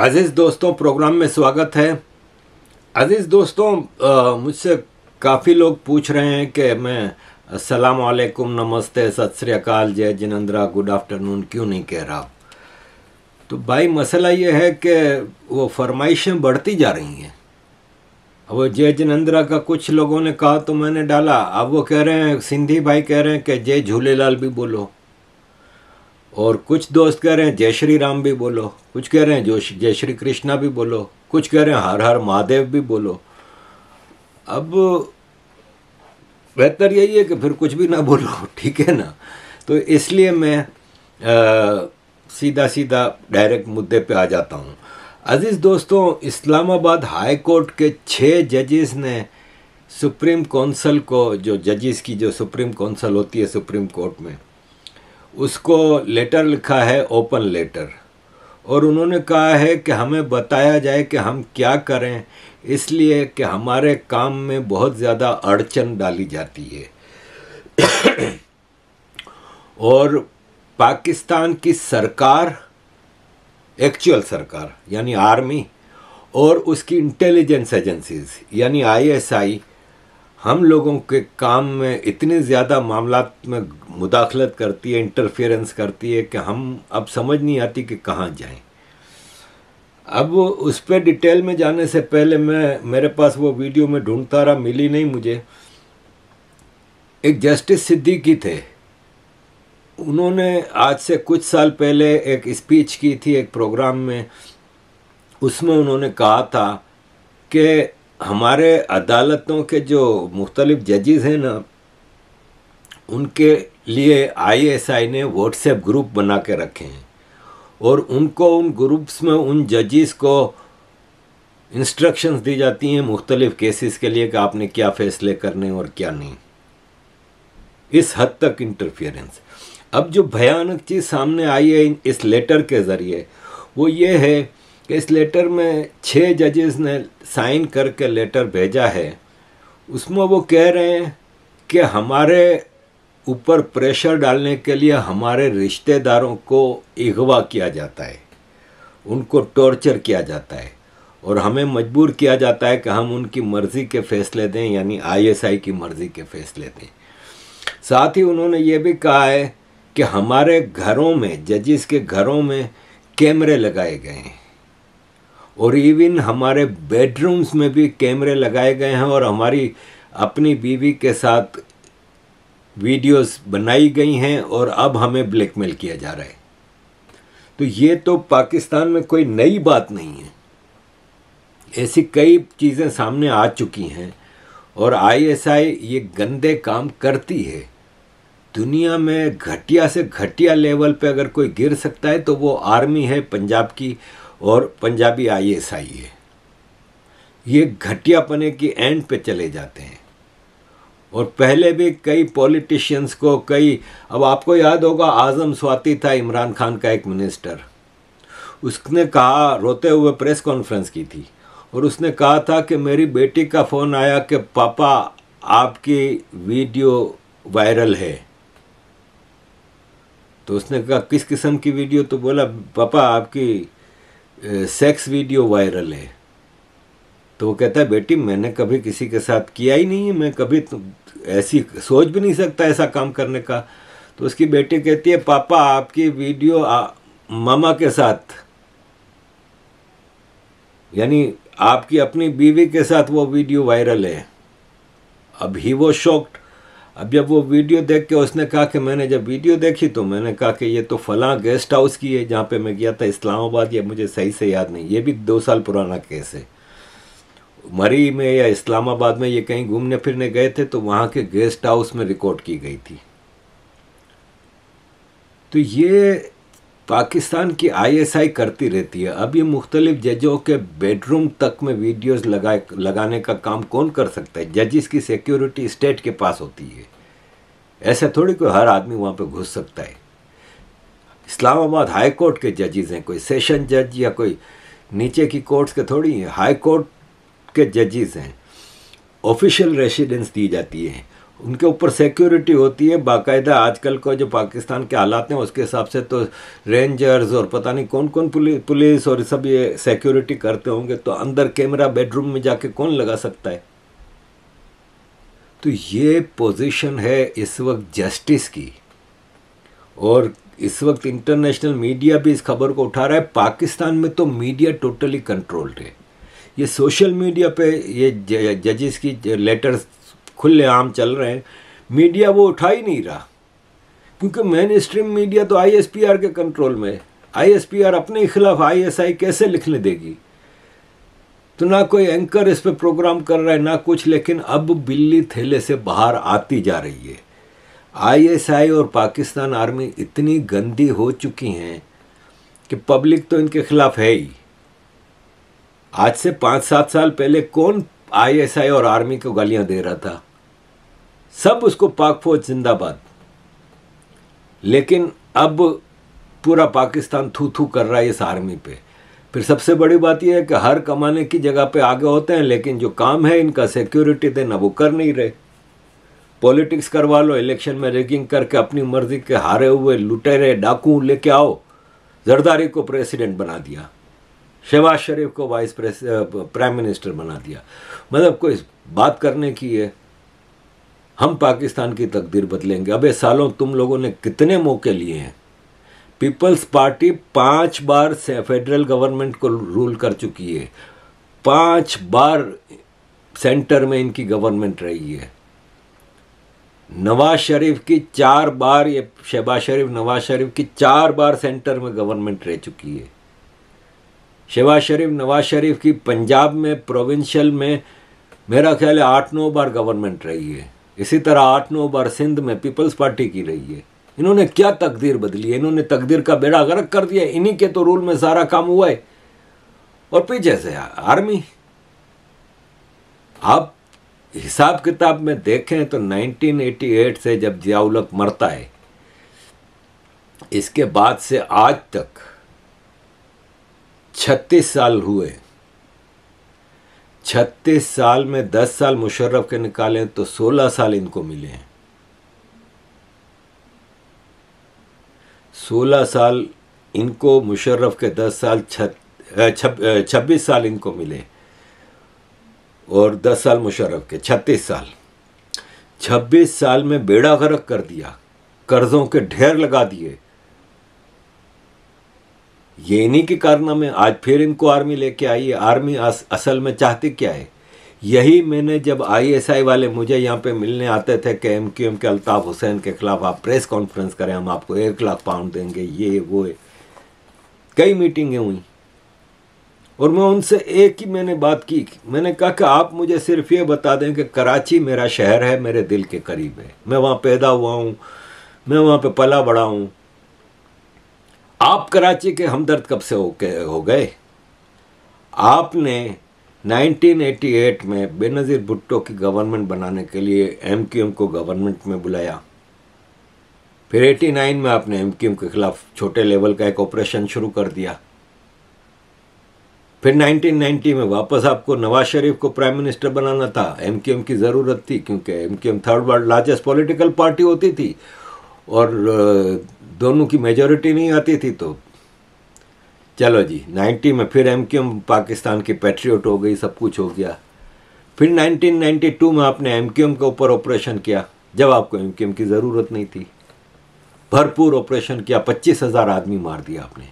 अज़ीज़ दोस्तों प्रोग्राम में स्वागत है। अज़ीज़ दोस्तों मुझसे काफ़ी लोग पूछ रहे हैं कि मैं अस्सलाम वालेकुम नमस्ते, सत श्री अकाल, जय जिनेंद्रा, गुड आफ्टरनून, क्यों नहीं कह रहा? तो भाई, मसला ये है कि वो फरमाइशें बढ़ती जा रही हैं। वो जय जिनेंद्रा का कुछ लोगों ने कहा तो मैंने डाला। अब वो कह रहे हैं, सिंधी भाई कह रहे हैं कि जय झूलेलाल भी बोलो। और कुछ दोस्त कह रहे हैं जय श्री राम भी बोलो। कुछ कह रहे हैं जो जय श्री कृष्णा भी बोलो। कुछ कह रहे हैं हर हर महादेव भी बोलो। अब बेहतर यही है कि फिर कुछ भी ना बोलो ठीक है ना? तो इसलिए मैं आ, सीधा सीधा डायरेक्ट मुद्दे पे आ जाता हूँ। अज़ीज़ दोस्तों इस्लामाबाद हाई कोर्ट के छः जजेस ने सुप्रीम कौंसल को जो जजेस की जो सुप्रीम कौंसल होती है सुप्रीम कोर्ट में उसको लेटर लिखा है, ओपन लेटर। और उन्होंने कहा है कि हमें बताया जाए कि हम क्या करें, इसलिए कि हमारे काम में बहुत ज़्यादा अड़चन डाली जाती है। और पाकिस्तान की सरकार एक्चुअल सरकार, यानी आर्मी और उसकी इंटेलिजेंस एजेंसीज यानी आईएसआई हम लोगों के काम में इतने ज़्यादा मामला में मुदाखलत करती है इंटरफेरेंस करती है कि हम अब समझ नहीं आती कि कहाँ जाएँ। अब उस पर डिटेल में जाने से पहले मैं, मेरे पास वो वीडियो में ढूंढता रहा, मिली नहीं मुझे। एक जस्टिस सिद्दीकी थे। उन्होंने आज से कुछ साल पहले एक स्पीच की थी एक प्रोग्राम में। उसमें उन्होंने कहा था कि हमारे अदालतों के जो मुख्तलिफ़ जजेस हैं ना, उनके लिए आईएसआई ने व्हाट्सएप ग्रुप बना के रखे हैं। और उनको, उन ग्रुप्स में उन जजेस को इंस्ट्रक्शंस दी जाती हैं मुख्तलिफ़ केसेस के लिए कि आपने क्या फ़ैसले करने और क्या नहीं। इस हद तक इंटरफियरेंस अब जो भयानक चीज़ सामने आई है इस लेटर के ज़रिए, वो ये है कि इस लेटर में छः जजेस ने साइन करके लेटर भेजा है, उसमें वो कह रहे हैं कि हमारे ऊपर प्रेशर डालने के लिए हमारे रिश्तेदारों को अगवा किया जाता है, उनको टॉर्चर किया जाता है और हमें मजबूर किया जाता है कि हम उनकी मर्ज़ी के फ़ैसले दें, यानी आईएसआई की मर्ज़ी के फ़ैसले दें। साथ ही उन्होंने ये भी कहा है कि हमारे घरों में, जजिस के घरों में कैमरे लगाए गए हैं। और इवन हमारे बेडरूम्स में भी कैमरे लगाए गए हैं और हमारी अपनी बीवी के साथ वीडियोस बनाई गई हैं और अब हमें ब्लैकमेल किया जा रहा है। तो ये तो पाकिस्तान में कोई नई बात नहीं है। ऐसी कई चीज़ें सामने आ चुकी हैं और आईएसआई ये गंदे काम करती है। दुनिया में घटिया से घटिया लेवल पे अगर कोई गिर सकता है तो वो आर्मी है पंजाब की और पंजाबी आईएसआई है। ये घटियापने की एंड पे चले जाते हैं। और पहले भी कई पॉलिटिशियंस को, कई, अब आपको याद होगा, आज़म स्वाति था, इमरान खान का एक मिनिस्टर। उसने कहा, रोते हुए प्रेस कॉन्फ्रेंस की थी, और उसने कहा था कि मेरी बेटी का फ़ोन आया कि, पापा, आपकी वीडियो वायरल है। तो उसने कहा, किस किस्म की वीडियो? तो बोला, पापा, आपकी सेक्स वीडियो वायरल है। तो वो कहता है बेटी मैंने कभी किसी के साथ किया ही नहीं है मैं कभी तो ऐसी सोच भी नहीं सकता ऐसा काम करने का। तो उसकी बेटी कहती है पापा आपकी वीडियो आ, मामा के साथ यानी आपकी अपनी बीवी के साथ वो वीडियो वायरल है। अब ही वो शॉक्ड अब जब वो वीडियो देख के उसने कहा कि मैंने जब वीडियो देखी तो मैंने कहा कि ये तो फलां गेस्ट हाउस की है जहाँ पे मैं गया था, इस्लामाबाद, ये मुझे सही से याद नहीं। ये भी दो साल पुराना केस है। मरी में या इस्लामाबाद में ये कहीं घूमने फिरने गए थे तो वहाँ के गेस्ट हाउस में रिकॉर्ड की गई थी। तो ये पाकिस्तान की आईएसआई करती रहती है। अब ये मुख्तलिफ़ जजों के बेडरूम तक में वीडियोस लगाए, लगाने का काम कौन कर सकता है? जजिस की सिक्योरिटी स्टेट के पास होती है। ऐसा थोड़ी कोई हर आदमी वहाँ पे घुस सकता है। इस्लामाबाद हाई कोर्ट के जजेस हैं। कोई सेशन जज या कोई नीचे की कोर्ट्स के थोड़ी हैं। हाई कोर्ट के जजेस हैं। ऑफिशियल रेसिडेंस दी जाती है। उनके ऊपर सिक्योरिटी होती है, बाकायदा आजकल को जो पाकिस्तान के हालात हैं, उसके हिसाब से तो रेंजर्स और पता नहीं कौन कौन पुलिस पुलिस और सब ये सिक्योरिटी करते होंगे तो अंदर कैमरा बेडरूम में जाके कौन लगा सकता है? तो ये पोजीशन है इस वक्त जस्टिस की। और इस वक्त इंटरनेशनल मीडिया भी इस खबर को उठा रहा है, पाकिस्तान में तो मीडिया टोटली कंट्रोल्ड है। ये सोशल मीडिया पे ये जजेस की लेटर्स खुले आम चल रहे हैं। मीडिया वो उठा ही नहीं रहा। क्योंकि मेन स्ट्रीम मीडिया तो आईएसपीआर के कंट्रोल में है। आईएसपीआर अपने खिलाफ आईएसआई कैसे लिखने देगी? तो ना कोई एंकर इस पर प्रोग्राम कर रहा है, ना कुछ, लेकिन अब बिल्ली थैले से बाहर आती जा रही है। आईएसआई और पाकिस्तान आर्मी इतनी गंदी हो चुकी हैं कि पब्लिक तो इनके खिलाफ है ही। आज से पाँच सात साल पहले कौन आईएसआई और आर्मी को गालियाँ दे रहा था? सब उसको पाक फौज जिंदाबाद। लेकिन अब पूरा पाकिस्तान थू थू कर रहा है इस आर्मी पे। फिर सबसे बड़ी बात यह है कि हर कमाने की जगह पे आगे होते हैं, लेकिन जो काम है, इनका सिक्योरिटी देना, वो कर नहीं रहे। पॉलिटिक्स करवा लो इलेक्शन में रेगिंग करके अपनी मर्ज़ी के हारे हुए लुटेरे डाकू लेके आओ। जरदारी को प्रेसिडेंट बना दिया। शहबाज शरीफ को वाइस प्राइम मिनिस्टर बना दिया। मतलब कोई बात करने की है? हम पाकिस्तान की तकदीर बदलेंगे। अबे सालों तुम लोगों ने कितने मौके लिए हैं? पीपल्स पार्टी पाँच बार से फेडरल गवर्नमेंट को रूल कर चुकी है। पाँच बार सेंटर में इनकी गवर्नमेंट रही है। नवाज़ शरीफ की चार बार, ये शहबाज शरीफ, नवाज़ शरीफ की चार बार सेंटर में गवर्नमेंट रह चुकी है। शहबाज शरीफ, नवाज़ शरीफ की पंजाब में, प्रोविंशियल में, मेरा ख्याल है आठ नौ बार गवर्नमेंट रही है। इसी तरह आठ नौ बार सिंध में पीपल्स पार्टी की रही है। इन्होंने क्या तकदीर बदली है? इन्होंने तकदीर का बेड़ा गर्क कर दिया इन्हीं के तो रूल में सारा काम हुआ है। और पीछे से आर्मी। आप हिसाब किताब में देखें तो 1988 से जब जियाउलक मरता है, इसके बाद से आज तक 36 साल हुए। 36 साल में 10 साल मुशर्रफ के निकालें तो 16 साल इनको मिले हैं। 16 साल इनको, मुशर्रफ के 10 साल छब्बीस साल इनको मिले। और 10 साल मुशर्रफ के 36 साल। 26 साल में बेड़ा गर्क कर दिया, कर्जों के ढेर लगा दिए ये इन्हीं के कारनामे आज फिर इनको आर्मी लेके आई है। आर्मी अस, असल में चाहती क्या है? यही मैंने जब आईएसआई वाले मुझे यहाँ पे मिलने आते थे कि एम क्यू एम के अल्ताफ़ हुसैन के खिलाफ आप प्रेस कॉन्फ्रेंस करें हम आपको एक लाख पाउंड देंगे ये वो है। कई मीटिंगें हुई। और मैं उनसे एक ही मैंने बात की मैंने कहा कि आप मुझे सिर्फ़ ये बता दें कि कराची मेरा शहर है मेरे दिल के करीब है। मैं वहाँ पैदा हुआ हूँ मैं वहाँ पे पला बड़ा हूँ। आप कराची के हमदर्द कब से हो, हो गए? आपने 1988 में बेनज़ीर भुट्टो की गवर्नमेंट बनाने के लिए एम क्यू को गवर्नमेंट में बुलाया। फिर 89 में आपने एम क्यू के खिलाफ छोटे लेवल का एक ऑपरेशन शुरू कर दिया। फिर 1990 में वापस आपको नवाज़ शरीफ को प्राइम मिनिस्टर बनाना था। एम की ज़रूरत थी क्योंकि M third world largest political party होती थी। और दोनों की मेजोरिटी नहीं आती थी तो। चलो जी 90 में फिर एम क्यू पाकिस्तान की पैट्रियट हो गई, सब कुछ हो गया। फिर 1992 में आपने एम क्यू के ऊपर ऑपरेशन किया। जब आपको एम की ज़रूरत नहीं थी। भरपूर ऑपरेशन किया, पच्चीस हज़ार आदमी मार दिया आपने।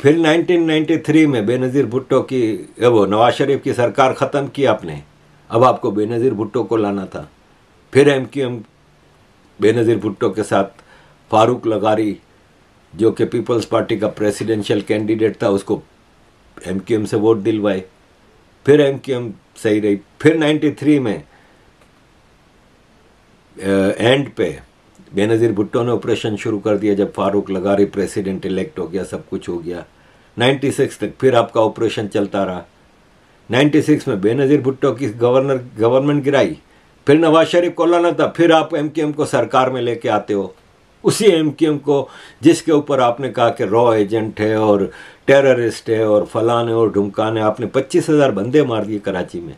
फिर 1993 में बेनज़ीर भुट्टो की वो नवाज़ शरीफ की सरकार ख़त्म की आपने। अब आपको बेनज़ीर भुट्टो को लाना था। फिर M Q M Benazir Bhutto के साथ फारूक लगारी, जो कि पीपल्स पार्टी का प्रेसिडेंशियल कैंडिडेट था, उसको एम से वोट दिलवाए। फिर एम सही रही। फिर 93 में एंड पे बेनज़ीर भुट्टो ने ऑपरेशन शुरू कर दिया, जब फारूक लगारी प्रेसिडेंट इलेक्ट हो गया, सब कुछ हो गया। 96 तक फिर आपका ऑपरेशन चलता रहा। 96 में बेनज़ीर भुट्टो की गवर्नर गवर्नमेंट गिराई। फिर नवाज़ शरीफ को लाना था फिर आप एम को सरकार में लेके आते हो। उसी एम को, जिसके ऊपर आपने कहा कि रॉ एजेंट है और टेररिस्ट है और फलान और ढुमकान, आपने पच्चीस हज़ार बंदे मार दिए कराची में।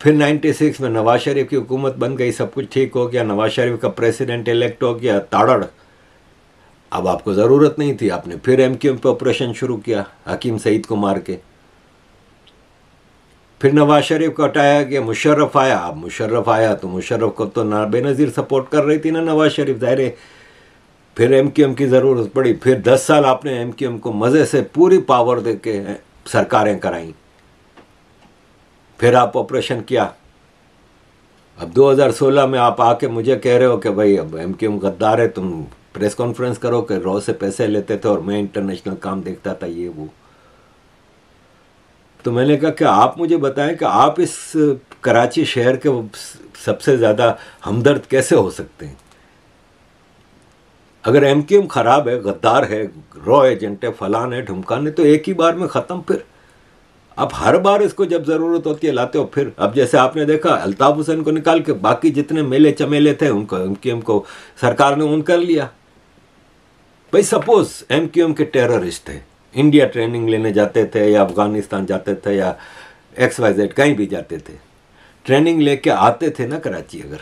फिर 96 में नवाज़ शरीफ की हुकूमत बन गई, सब कुछ ठीक हो गया, नवाज़ शरीफ का प्रेसिडेंट इलेक्ट हो गया, ताड़ड़। अब आपको ज़रूरत नहीं थी, आपने फिर एम पे ऑपरेशन शुरू किया, हकीम सईद को मार के। फिर नवाज़ शरीफ को हटाया गया मुशर्रफ आया। अब मुशर्रफ आया तो मुशर्रफ को तो ना बेनज़ीर सपोर्ट कर रही थी ना नवाज़ शरीफ, ज़ाहिर फिर एम क्यू एम की ज़रूरत पड़ी। फिर दस साल आपने एम क्यू एम को मज़े से पूरी पावर दे के सरकारें कराई। फिर आप ऑपरेशन किया। अब 2016 में आप आके मुझे कह रहे हो कि भाई, अब एम क्यू एम गद्दार है, तुम प्रेस कॉन्फ्रेंस करो कि रो से पैसे लेते थे और मैं इंटरनेशनल काम देखता था, ये वो। तो मैंने कहा कि आप मुझे बताएँ कि आप इस कराची शहर के सबसे ज़्यादा हमदर्द कैसे हो सकते हैं? अगर एम क्यू एम खराब है, गद्दार है, रॉ एजेंट है, फलान है, ढुमकान है तो एक ही बार में ख़त्म फिर। आप हर बार इसको जब ज़रूरत होती है लाते हो फिर। अब जैसे आपने देखा, अल्ताफ़ हुसैन को निकाल के बाकी जितने मेले चमेले थे, उनको एम क्यू एम को सरकार ने उन कर लिया। भाई सपोज़ एम क्यू एम के टेररिस्ट थे इंडिया ट्रेनिंग लेने जाते थे या अफ़गानिस्तान जाते थे या एक्स वाई जेड कहीं भी जाते थे। ट्रेनिंग लेके आते थे ना कराची अगर,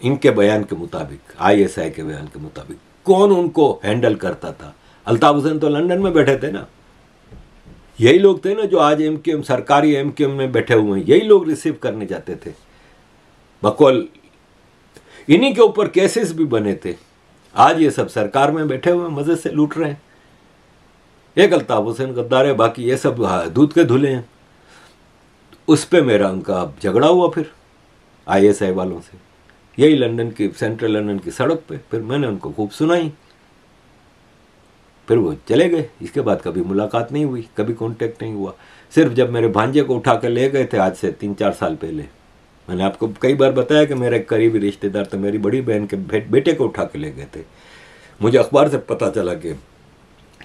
इनके बयान के मुताबिक आईएसआई के बयान के मुताबिक। कौन उनको हैंडल करता था? अल्ताफ हुसैन तो लंदन में बैठे थे ना। यही लोग थे ना जो आज एम क्यू एम सरकारी एम क्यू एम में बैठे हुए हैं। यही लोग रिसीव करने जाते थे। बकौल, इन्हीं के ऊपर केसेस भी बने थे। आज ये सब सरकार में बैठे हुए मज़े से लूट रहे हैं। एक अल्ताफ हुसैन गद्दार है, बाकी ये सब दूध के धुले हैं। उस पर मेरा उनका झगड़ा हुआ फिर आईएसआई वालों से। यही लंदन की, सेंट्रल लंदन की सड़क पे, फिर मैंने उनको खूब सुनाई। फिर वो चले गए, इसके बाद कभी मुलाकात नहीं हुई, कभी कांटेक्ट नहीं हुआ। सिर्फ़ जब मेरे भांजे को उठा कर ले गए थे, आज से तीन चार साल पहले। मैंने आपको कई बार बताया कि मेरे करीबी रिश्तेदार तो मेरी बड़ी बहन के बेटे को उठा के ले गए थे। मुझे अखबार से पता चला कि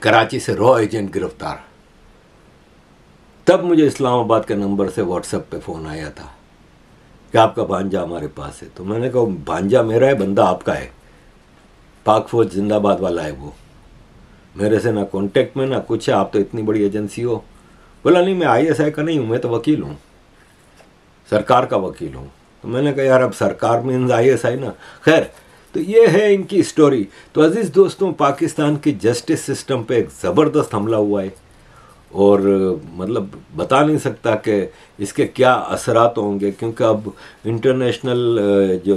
कराची से रॉ एजेंट गिरफ़्तार। तब मुझे इस्लामाबाद के नंबर से व्हाट्सएप पे फ़ोन आया था कि आपका भांजा हमारे पास है। तो मैंने कहा, भांजा मेरा है, बंदा आपका है। पाक फौज जिंदाबाद वाला है वो। मेरे से ना कांटेक्ट में, ना कुछ है। आप तो इतनी बड़ी एजेंसी हो। बोला, नहीं, मैं आईएसआई का नहीं हूँ, मैं तो वकील हूँ। सरकार का वकील हूँ। तो मैंने कहा, यार, अब सरकार मीन्स आई ना? खैर तो ये है इनकी स्टोरी तो अज़ीज़ दोस्तों, पाकिस्तान की जस्टिस सिस्टम पे एक ज़बरदस्त हमला हुआ है। और मतलब बता नहीं सकता कि इसके क्या असरात होंगे, क्योंकि अब इंटरनेशनल जो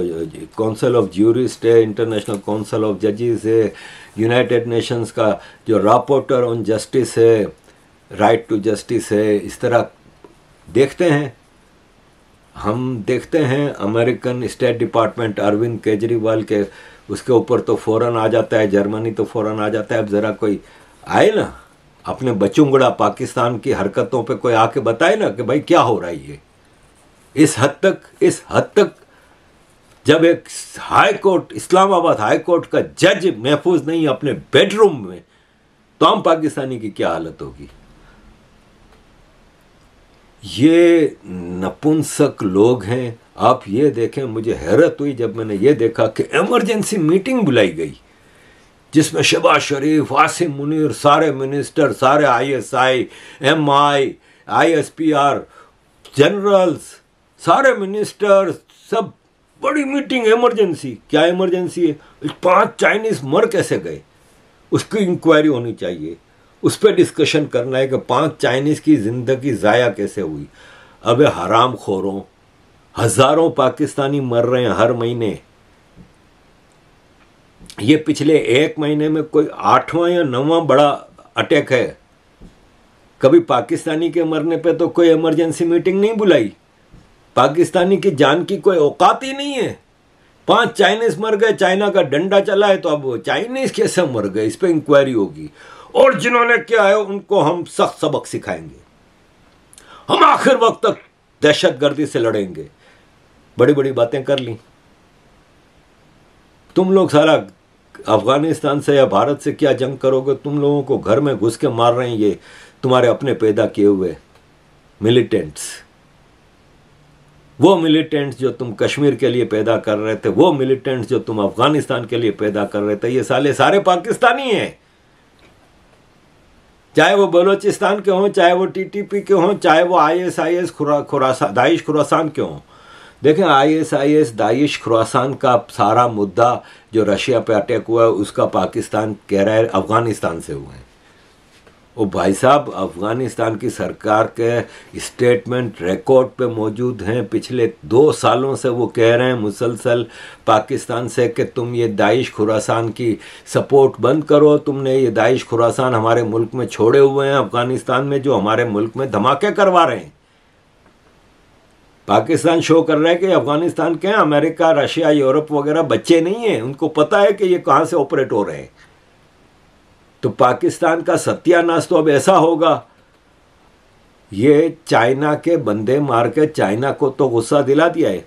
काउंसिल ऑफ़ ज्यूरिस्ट है इंटरनेशनल काउंसिल ऑफ़ जजेस है यूनाइटेड नेशंस का जो रापोर्टर ऑन जस्टिस है राइट टू जस्टिस है, इस तरह देखते हैं। हम देखते हैं American state department Arvind Kejriwal के, उसके ऊपर तो फ़ौरन आ जाता है, जर्मनी तो फ़ौरन आ जाता है। अब ज़रा कोई आए ना, अपने बचुंगड़ा पाकिस्तान की हरकतों पे कोई आके बताए ना कि भाई क्या हो रहा है ये। इस हद तक, इस हद तक जब एक high court, Islamabad high court का जज महफूज नहीं अपने बेडरूम में तो हम पाकिस्तानी की क्या हालत होगी? ये नपुंसक लोग हैं। आप ये देखें, मुझे हैरत हुई जब मैंने ये देखा कि इमरजेंसी मीटिंग बुलाई गई, जिसमें शबाज शरीफ, आसिम मुनीर, सारे मिनिस्टर सारे आईएसआई एमआई आईएसपीआर जनरल्स सारे मिनिस्टर सब बड़ी मीटिंग इमरजेंसी क्या इमरजेंसी है? पाँच चाइनीज़ मर कैसे गए? उसकी इंक्वायरी होनी चाहिए। उस पर डिस्कशन करना है कि पाँच चाइनीज़ की ज़िंदगी ज़ाया कैसे हुई? अब हराम खोरों, हज़ारों पाकिस्तानी मर रहे हैं हर महीने। ये पिछले एक महीने में कोई आठवां या नौवां बड़ा अटैक है। कभी पाकिस्तानी के मरने पे तो कोई इमरजेंसी मीटिंग नहीं बुलाई? पाकिस्तानी की जान की कोई औकात ही नहीं है। पाँच चाइनीज़ मर गए, चाइना का डंडा चला है तो अब चाइनीज़ कैसे मर गए? इस पर इंक्वायरी होगी। और जिन्होंने किया है, उनको हम सख्त सबक सिखाएँगे। हम आखिर वक्त तक दहशत गर्दी से लड़ेंगे। बड़ी बड़ी बातें कर ली। तुम लोग सारा अफ़गानिस्तान से या भारत से क्या जंग करोगे? तुम लोगों को घर में घुस के मार रहे हैं ये तुम्हारे अपने पैदा किए हुए मिलिटेंट्स। वो मिलिटेंट्स जो तुम कश्मीर के लिए पैदा कर रहे थे, वो मिलिटेंट्स जो तुम अफ़गानिस्तान के लिए पैदा कर रहे थे, ये साले सारे पाकिस्तानी हैं। चाहे वो बलोचिस्तान के हों, चाहे वो टीटीपी के हों, चाहे वो आईएसआईएस खुरा, खुरासा, दाइश खुरासान के हों। देखें, आईएसआईएस, दाइश खुरासान का सारा मुद्दा जो रशिया पे अटैक हुआ है, उसका पाकिस्तान कह रहा है, अफ़गानिस्तान से हुए हैं। वो भाई साहब, अफ़गानिस्तान की सरकार के स्टेटमेंट रिकॉर्ड पे मौजूद हैं। पिछले दो सालों से वो कह रहे हैं मुसलसल, पाकिस्तान से कि तुम ये दाइश खुरासान की सपोर्ट बंद करो। तुमने ये दाइश खुरासान हमारे मुल्क में छोड़े हुए हैं। अफ़गानिस्तान में जो हमारे मुल्क में धमाके करवा रहे हैं। पाकिस्तान शो कर रहा है कि अफ़गानिस्तान के अमेरिका, रशिया, यूरोप वगैरह बच्चे नहीं हैं। उनको पता है कि ये कहाँ से ऑपरेट हो रहे हैं। तो पाकिस्तान का सत्यानाश तो अब ऐसा होगा। ये चाइना के बंदे मार के चाइना को तो गुस्सा दिला दिया है।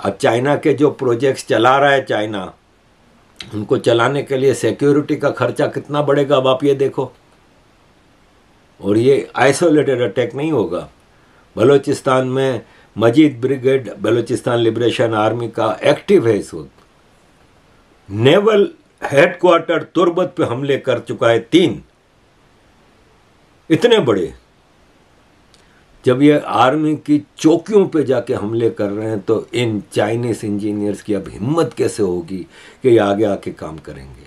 अब चाइना के जो प्रोजेक्ट्स चला रहा है चाइना, उनको चलाने के लिए सिक्योरिटी का खर्चा कितना बढ़ेगा अब आप ये देखो। और ये आइसोलेटेड अटैक नहीं होगा। बलूचिस्तान में Majeed brigade Balochistan liberation army का एक्टिव है इस वक्त। नेवल हेडक्वार्टर तुरबत पे हमले कर चुका है तीन। इतने बड़े। जब ये आर्मी की चौकियों पे जाके हमले कर रहे हैं तो इन चाइनीस इंजीनियर्स की अब हिम्मत कैसे होगी कि ये आगे आके काम करेंगे?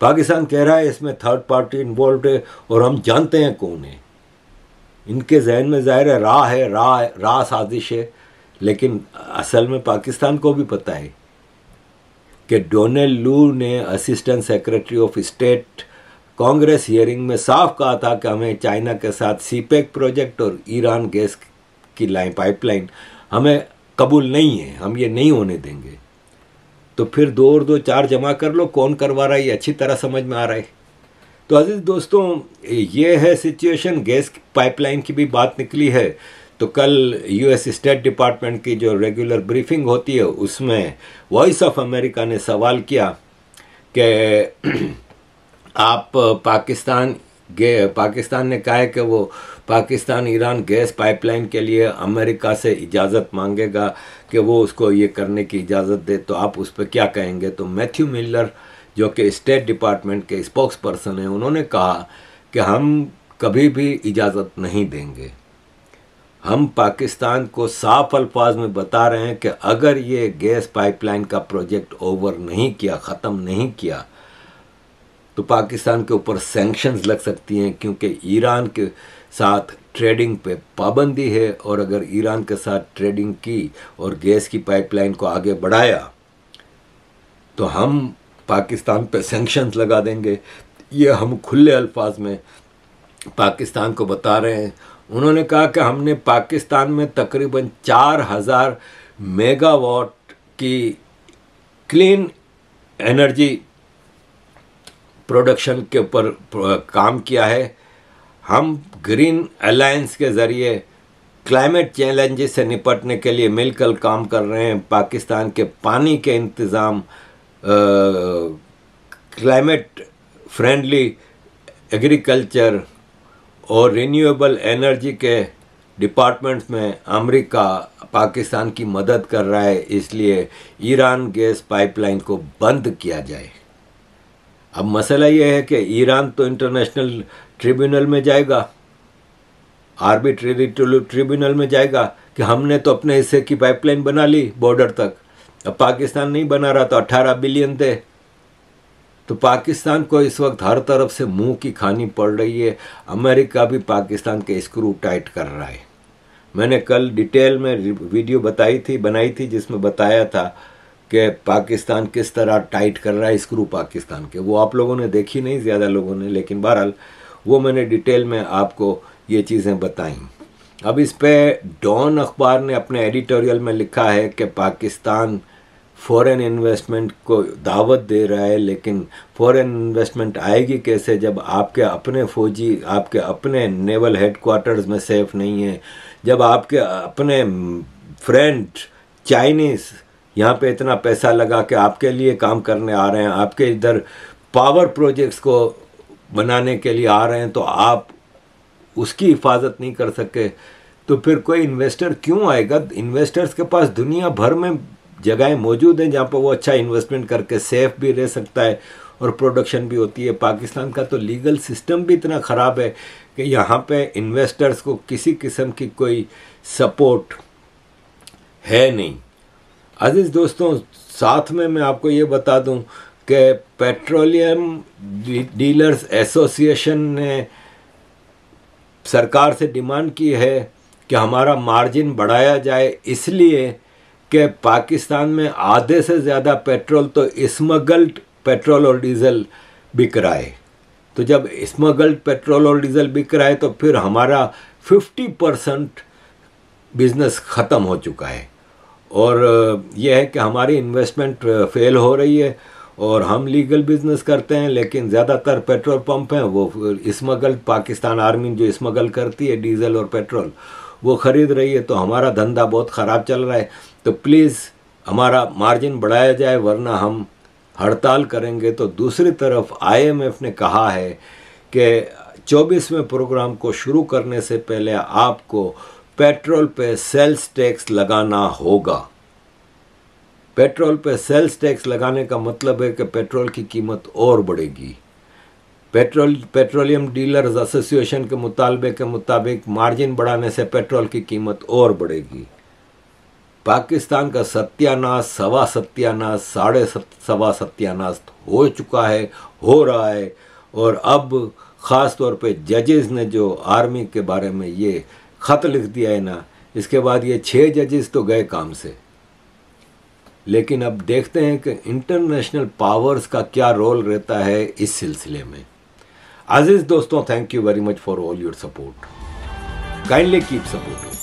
पाकिस्तान कह रहा है, इसमें थर्ड पार्टी इन्वॉल्व है और हम जानते हैं कौन है। इनके जहन में ज़ाहिर है, राह है, राह राह साजिश है, लेकिन असल में पाकिस्तान को भी पता है। कि डोनेल लू ने assistant secretary of state congress hearing में साफ़ कहा था कि हमें चाइना के साथ सीपेक प्रोजेक्ट और ईरान गैस की लाइन पाइपलाइन हमें कबूल नहीं है, हम ये नहीं होने देंगे। तो फिर दो और दो चार जमा कर लो, कौन करवा रहा है, ये अच्छी तरह समझ में आ रहा है। तो अज़ीज़ दोस्तों, ये है सिचुएशन गैस पाइपलाइन की भी बात निकली है। तो कल यूएस स्टेट डिपार्टमेंट की जो रेगुलर ब्रीफिंग होती है, उसमें वॉइस ऑफ़ अमेरिका ने सवाल किया कि आप पाकिस्तान गे, पाकिस्तान ने कहा है कि वो पाकिस्तान ईरान गैस पाइपलाइन के लिए अमेरिका से इजाज़त मांगेगा कि वो उसको ये करने की इजाज़त दे तो आप उस पर क्या कहेंगे? तो मैथ्यू मिलर जो कि स्टेट डिपार्टमेंट के स्पोक्स पर्सन हैं, उन्होंने कहा कि हम कभी भी इजाज़त नहीं देंगे। हम पाकिस्तान को साफ़ अल्फाज में बता रहे हैं कि अगर ये गैस पाइपलाइन का प्रोजेक्ट ओवर नहीं किया, ख़त्म नहीं किया तो पाकिस्तान के ऊपर सैंक्शंस लग सकती हैं, क्योंकि ईरान के साथ ट्रेडिंग पे पाबंदी है और अगर ईरान के साथ ट्रेडिंग की और गैस की पाइपलाइन को आगे बढ़ाया तो हम पाकिस्तान पे सैंक्शंस लगा देंगे। ये हम खुले अल्फाज में पाकिस्तान को बता रहे हैं उन्होंने कहा कि हमने पाकिस्तान में तकरीबन चार हज़ार मेगावाट की क्लीन एनर्जी प्रोडक्शन के ऊपर काम किया है। हम ग्रीन अलायंस के ज़रिए क्लाइमेट चैलेंजेस से निपटने के लिए मिलकर काम कर रहे हैं। पाकिस्तान के पानी के इंतज़ाम क्लाइमेट फ्रेंडली एग्रीकल्चर और रिन्यूएबल एनर्जी के डिपार्टमेंट्स में अमेरिका, पाकिस्तान की मदद कर रहा है, इसलिए ईरान गैस पाइपलाइन को बंद किया जाए। अब मसला यह है कि ईरान तो इंटरनेशनल ट्रिब्यूनल में जाएगा आर्बिट्रेरी ट्रिब्यूनल में जाएगा कि हमने तो अपने हिस्से की पाइपलाइन बना ली बॉर्डर तक। अब पाकिस्तान नहीं बना रहा तो 18 बिलियन थे। तो पाकिस्तान को इस वक्त हर तरफ़ से मुँह की खानी पड़ रही है। अमेरिका भी पाकिस्तान के स्क्रू टाइट कर रहा है। मैंने कल डिटेल में वीडियो बताई थी, बनाई थी, जिसमें बताया था कि पाकिस्तान किस तरह टाइट कर रहा है, स्क्रू पाकिस्तान के। वो आप लोगों ने देखी नहीं, ज़्यादा लोगों ने, लेकिन बहरहाल वो मैंने डिटेल में आपको ये चीज़ें बताई। अब इस पर डॉन अखबार ने अपने एडिटोरियल में लिखा है कि पाकिस्तान फॉरेन इन्वेस्टमेंट को दावत दे रहा है, लेकिन फॉरेन इन्वेस्टमेंट आएगी कैसे जब आपके अपने फौजी, आपके अपने नेवल हेडक्वार्टर्स में सेफ़ नहीं है? जब आपके अपने फ्रेंड चाइनीज़ यहाँ पे इतना पैसा लगा के आपके लिए काम करने आ रहे हैं, आपके इधर पावर प्रोजेक्ट्स को बनाने के लिए आ रहे हैं तो आप उसकी हिफाजत नहीं कर सके? तो फिर कोई इन्वेस्टर क्यों आएगा? इन्वेस्टर्स के पास दुनिया भर में जगहें मौजूद हैं जहाँ पर वो अच्छा इन्वेस्टमेंट करके सेफ़ भी रह सकता है और प्रोडक्शन भी होती है। पाकिस्तान का तो लीगल सिस्टम भी इतना ख़राब है कि यहाँ पे इन्वेस्टर्स को किसी किस्म की कोई सपोर्ट है नहीं। अज़ीज़ दोस्तों, साथ में मैं आपको ये बता दूँ कि पेट्रोलियम डीलर्स एसोसिएशन ने सरकार से डिमांड की है कि हमारा मार्जिन बढ़ाया जाए, इसलिए कि पाकिस्तान में आधे से ज़्यादा पेट्रोल तो स्मगल्ड पेट्रोल और डीजल बिक रहा है। तो जब स्मगल्ड पेट्रोल और डीजल बिक रहा है तो फिर हमारा 50 परसेंट बिज़नेस ख़त्म हो चुका है। और यह है कि हमारी इन्वेस्टमेंट फेल हो रही है और हम लीगल बिज़नेस करते हैं, लेकिन ज़्यादातर पेट्रोल पंप हैं, वो स्मगल पाकिस्तान आर्मी जो स्मगल करती है डीजल और पेट्रोल, वो ख़रीद रही है। तो हमारा धंधा बहुत ख़राब चल रहा है। तो प्लीज़ हमारा मार्जिन बढ़ाया जाए, वरना हम हड़ताल करेंगे। तो दूसरी तरफ़ आईएमएफ ने कहा है कि चौबीसवें प्रोग्राम को शुरू करने से पहले आपको पेट्रोल पे सेल्स टैक्स लगाना होगा। पेट्रोल पे सेल्स टैक्स लगाने का मतलब है कि पेट्रोल की कीमत और बढ़ेगी। पेट्रोल पेट्रोलियम डीलर्स एसोसिएशन के मुतालबे के मुताबिक मार्जिन बढ़ाने से पेट्रोल की कीमत और बढ़ेगी। पाकिस्तान का सत्यानाश सवा सत्यानाश साढ़े सत, सवा सत्यानाश हो चुका है हो रहा है। और अब ख़ास तौर पे जजेस ने जो आर्मी के बारे में ये ख़त लिख दिया है ना इसके बाद ये छः जजेस तो गए काम से। लेकिन अब देखते हैं कि इंटरनेशनल पावर्स का क्या रोल रहता है इस सिलसिले में। अज़ीज़ दोस्तों thank you very much for all your support kindly keep support